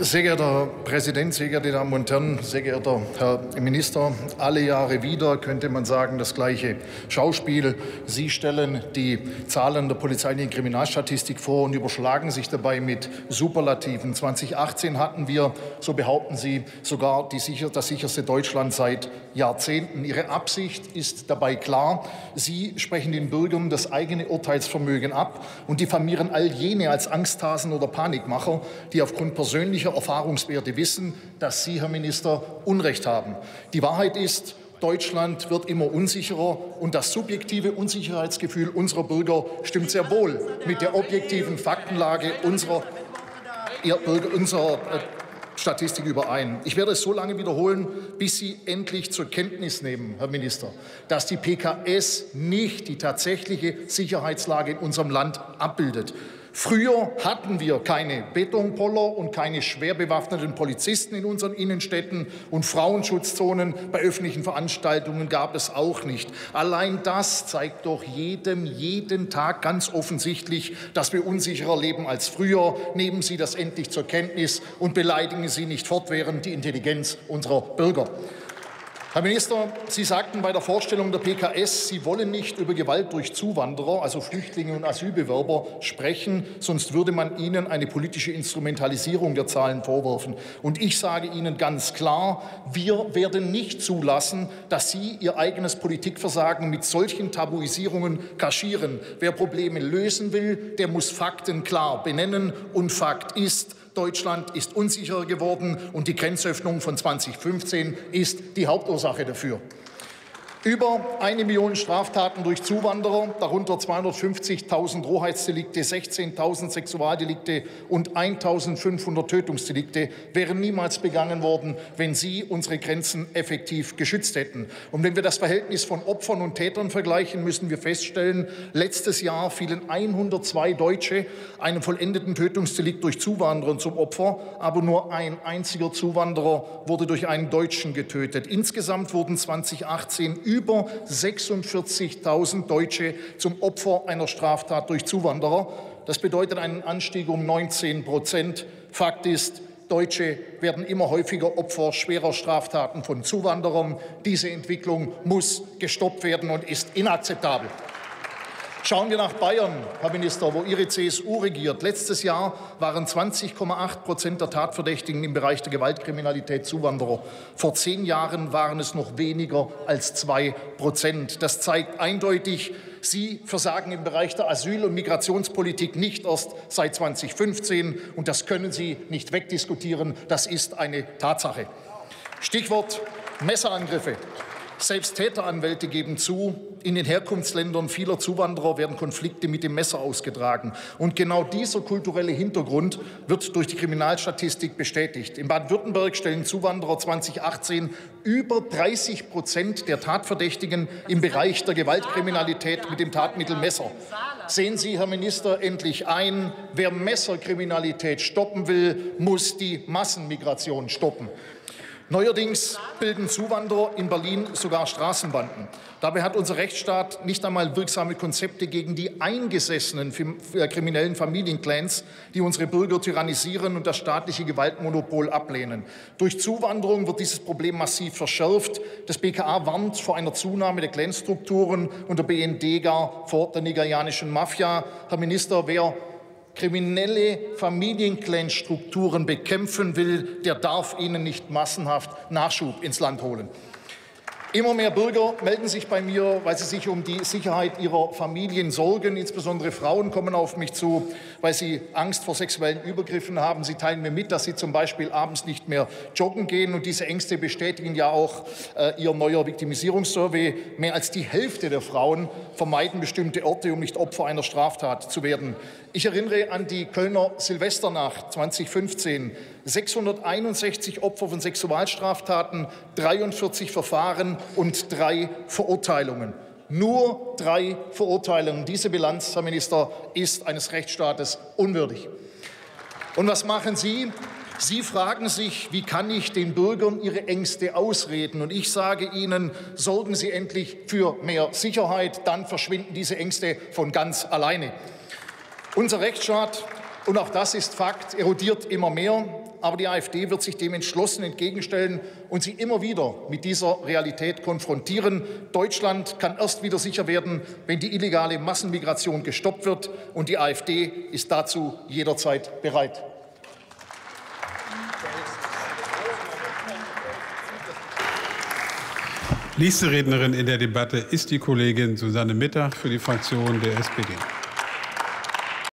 Sehr geehrter Herr Präsident, sehr geehrte Damen und Herren, sehr geehrter Herr Minister, alle Jahre wieder könnte man sagen, das gleiche Schauspiel. Sie stellen die Zahlen der polizeilichen Kriminalstatistik vor und überschlagen sich dabei mit Superlativen. 2018 hatten wir, so behaupten Sie, sogar sicher, das sicherste Deutschland seit Jahrzehnten. Ihre Absicht ist dabei klar. Sie sprechen den Bürgern das eigene Urteilsvermögen ab und diffamieren all jene als Angsthasen oder Panikmacher, die aufgrund persönlicher Erfahrungswerte wissen, dass Sie, Herr Minister, Unrecht haben. Die Wahrheit ist, Deutschland wird immer unsicherer und das subjektive Unsicherheitsgefühl unserer Bürger stimmt sehr wohl mit der objektiven Faktenlage unserer, unserer äh, Statistik überein. Ich werde es so lange wiederholen, bis Sie endlich zur Kenntnis nehmen, Herr Minister, dass die PKS nicht die tatsächliche Sicherheitslage in unserem Land abbildet. Früher hatten wir keine Betonpoller und keine schwer bewaffneten Polizisten in unseren Innenstädten und Frauenschutzzonen bei öffentlichen Veranstaltungen gab es auch nicht. Allein das zeigt doch jedem jeden Tag ganz offensichtlich, dass wir unsicherer leben als früher. Nehmen Sie das endlich zur Kenntnis und beleidigen Sie nicht fortwährend die Intelligenz unserer Bürger. Herr Minister, Sie sagten bei der Vorstellung der PKS, Sie wollen nicht über Gewalt durch Zuwanderer, also Flüchtlinge und Asylbewerber, sprechen, sonst würde man Ihnen eine politische Instrumentalisierung der Zahlen vorwerfen. Und ich sage Ihnen ganz klar, wir werden nicht zulassen, dass Sie Ihr eigenes Politikversagen mit solchen Tabuisierungen kaschieren. Wer Probleme lösen will, der muss Fakten klar benennen. Und Fakt ist, Deutschland ist unsicherer geworden und die Grenzöffnung von 2015 ist die Hauptursache dafür. Über eine Million Straftaten durch Zuwanderer, darunter 250.000 Rohheitsdelikte, 16.000 Sexualdelikte und 1.500 Tötungsdelikte wären niemals begangen worden, wenn Sie unsere Grenzen effektiv geschützt hätten. Und wenn wir das Verhältnis von Opfern und Tätern vergleichen, müssen wir feststellen, letztes Jahr fielen 102 Deutsche einem vollendeten Tötungsdelikt durch Zuwanderer zum Opfer, aber nur ein einziger Zuwanderer wurde durch einen Deutschen getötet. Insgesamt wurden 2018 über 46.000 Deutsche zum Opfer einer Straftat durch Zuwanderer. Das bedeutet einen Anstieg um 19 Prozent. Fakt ist, Deutsche werden immer häufiger Opfer schwerer Straftaten von Zuwanderern. Diese Entwicklung muss gestoppt werden und ist inakzeptabel. Schauen wir nach Bayern, Herr Minister, wo Ihre CSU regiert. Letztes Jahr waren 20,8 Prozent der Tatverdächtigen im Bereich der Gewaltkriminalität Zuwanderer. Vor zehn Jahren waren es noch weniger als zwei Prozent. Das zeigt eindeutig, Sie versagen im Bereich der Asyl- und Migrationspolitik nicht erst seit 2015. Und das können Sie nicht wegdiskutieren. Das ist eine Tatsache. Stichwort Messerangriffe. Selbst Täteranwälte geben zu, in den Herkunftsländern vieler Zuwanderer werden Konflikte mit dem Messer ausgetragen. Und genau dieser kulturelle Hintergrund wird durch die Kriminalstatistik bestätigt. In Baden-Württemberg stellen Zuwanderer 2018 über 30 Prozent der Tatverdächtigen im Bereich der Gewaltkriminalität mit dem Tatmittel Messer. Sehen Sie, Herr Minister, endlich ein, wer Messerkriminalität stoppen will, muss die Massenmigration stoppen. Neuerdings bilden Zuwanderer in Berlin sogar Straßenbanden. Dabei hat unser Rechtsstaat nicht einmal wirksame Konzepte gegen die eingesessenen kriminellen Familienclans, die unsere Bürger tyrannisieren und das staatliche Gewaltmonopol ablehnen. Durch Zuwanderung wird dieses Problem massiv verschärft. Das BKA warnt vor einer Zunahme der Clanstrukturen und der BND gar vor der nigerianischen Mafia. Herr Minister, wer kriminelle Familienclan-Strukturen bekämpfen will, der darf ihnen nicht massenhaft Nachschub ins Land holen. Immer mehr Bürger melden sich bei mir, weil sie sich um die Sicherheit ihrer Familien sorgen. Insbesondere Frauen kommen auf mich zu, weil sie Angst vor sexuellen Übergriffen haben. Sie teilen mir mit, dass sie zum Beispiel abends nicht mehr joggen gehen. Und diese Ängste bestätigen ja auch äh, ihr neuer Viktimisierungssurvey. Mehr als die Hälfte der Frauen vermeiden bestimmte Orte, um nicht Opfer einer Straftat zu werden. Ich erinnere an die Kölner Silvesternacht 2015. 661 Opfer von Sexualstraftaten, 43 Verfahren und drei Verurteilungen. Nur drei Verurteilungen. Diese Bilanz, Herr Minister, ist eines Rechtsstaates unwürdig. Und was machen Sie? Sie fragen sich, wie kann ich den Bürgern ihre Ängste ausreden? Und ich sage Ihnen, sorgen Sie endlich für mehr Sicherheit, dann verschwinden diese Ängste von ganz alleine. Unser Rechtsstaat, und auch das ist Fakt, erodiert immer mehr. Aber die AfD wird sich dem entschlossen entgegenstellen und sie immer wieder mit dieser Realität konfrontieren. Deutschland kann erst wieder sicher werden, wenn die illegale Massenmigration gestoppt wird. Und die AfD ist dazu jederzeit bereit. Nächste Rednerin in der Debatte ist die Kollegin Susanne Mittag für die Fraktion der SPD.